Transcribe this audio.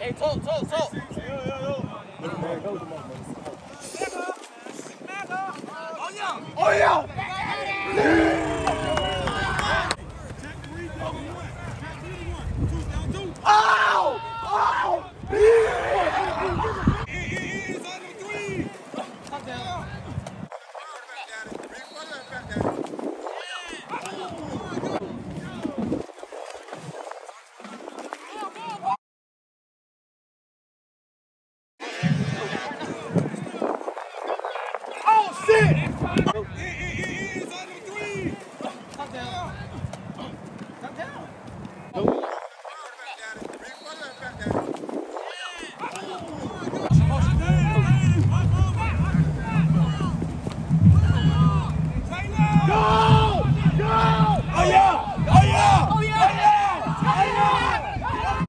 Hey, talk, talk, talk. Yo, yo, yo. Oh, yeah. Oh, yeah. Ow! sit.